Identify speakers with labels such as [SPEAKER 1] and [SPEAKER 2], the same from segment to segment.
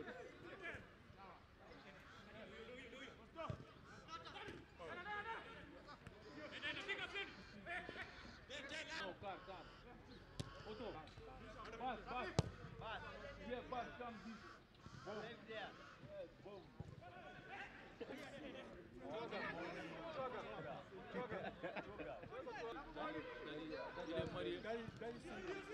[SPEAKER 1] Gode. Oh, klar, klar. Otto. Pass, pass. Pass. Hier, pass, komm, dies. Boom. Weg der. Boom. Joga, joga, joga. Joga, joga. Joga, joga.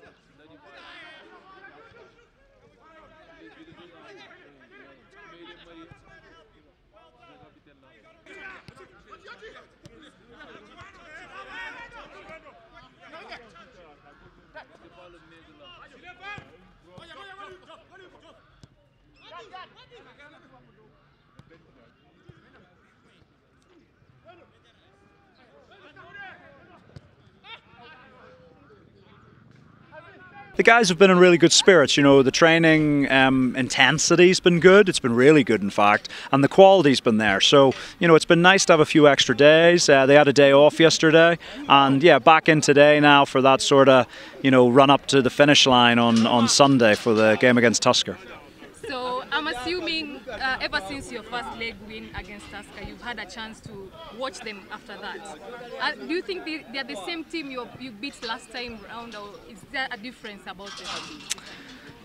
[SPEAKER 1] The guys have been in really good spirits. You know, the training um, intensity's been good. It's been really good, in fact, and the quality's been there. So, you know, it's been nice to have a few extra days. Uh, they had a day off yesterday, and yeah, back in today now for that sort of, you know, run up to the finish line on on Sunday for the game against Tusker.
[SPEAKER 2] I'm assuming uh, ever since your first leg win against Tusker, you've had a chance to watch them after that. Uh, do you think they, they, are the same team you, you beat last time round, or is there a difference about them?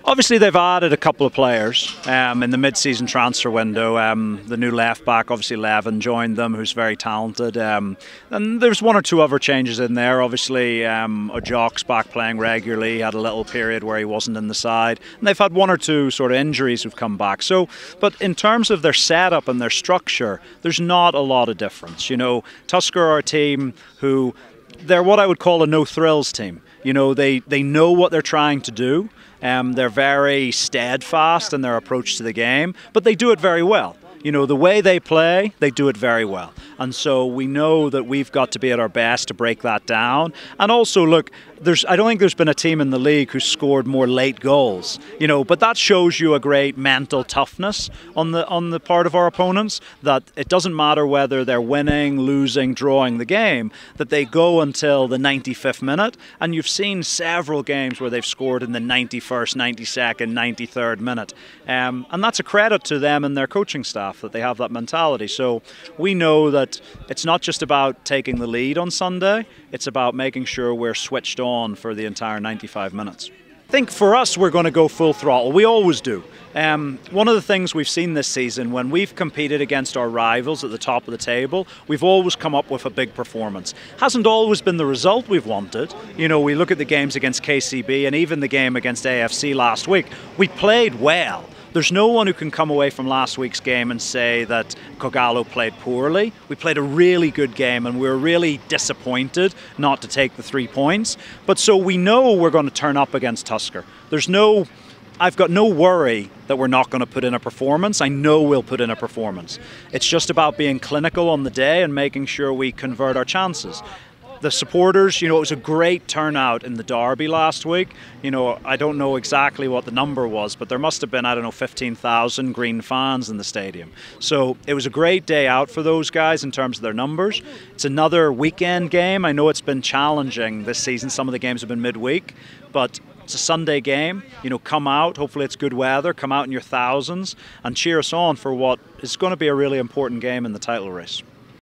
[SPEAKER 1] Obviously, they've added a couple of players um, in the mid-season transfer window. Um, the new left back, obviously Levin, joined them, who's very talented. Um, and there's one or two other changes in there. Obviously, um, Ojok's back playing regularly. He had a little period where he wasn't in the side, and they've had one or two sort of injuries who've come back. So, but in terms of their setup and their structure, there's not a lot of difference. You know, Tusker are a team who they're what I would call a no thrills team. You know, they they know what they're trying to do. Um, they're very steadfast in their approach to the game, but they do it very well. You know, the way they play, they do it very well. And so we know that we've got to be at our best to break that down. And also, look, there's I don't think there's been a team in the league who scored more late goals. You know, but that shows you a great mental toughness on the on the part of our opponents that it doesn't matter whether they're winning, losing, drawing the game, that they go until the 95th minute. And you've seen several games where they've scored in the 91st, 92nd, 93rd minute. Um, and that's a credit to them and their coaching staff that they have that mentality. So we know that it's not just about taking the lead on Sunday, it's about making sure we're switched on for the entire 95 minutes. I think for us, we're going to go full throttle. We always do. Um, one of the things we've seen this season, when we've competed against our rivals at the top of the table, we've always come up with a big performance. Hasn't always been the result we've wanted. You know, we look at the games against KCB and even the game against AFC last week. We played well there's no one who can come away from last week's game and say that Kogalo played poorly. We played a really good game and we were really disappointed not to take the three points. But so we know we're going to turn up against Tusker. There's no I've got no worry that we're not going to put in a performance. I know we'll put in a performance. It's just about being clinical on the day and making sure we convert our chances the supporters, you know, it was a great turnout in the derby last week. You know, I don't know exactly what the number was, but there must have been, I don't know, 15,000 green fans in the stadium. So it was a great day out for those guys in terms of their numbers. It's another weekend game. I know it's been challenging this season. Some of the games have been midweek, but it's a Sunday game. You know, come out. Hopefully, it's good weather. Come out in your thousands and cheer us on for what is going to be a really important game in the title race.